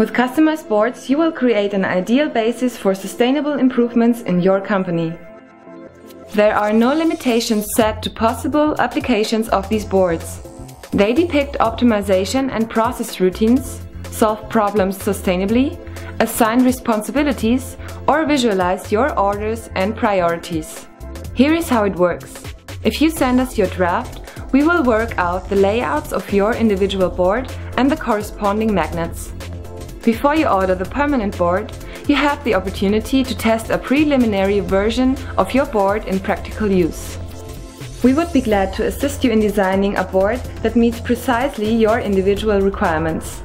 With customized boards, you will create an ideal basis for sustainable improvements in your company. There are no limitations set to possible applications of these boards. They depict optimization and process routines, solve problems sustainably, assign responsibilities, or visualize your orders and priorities. Here is how it works. If you send us your draft, we will work out the layouts of your individual board and the corresponding magnets. Before you order the permanent board, you have the opportunity to test a preliminary version of your board in practical use. We would be glad to assist you in designing a board that meets precisely your individual requirements.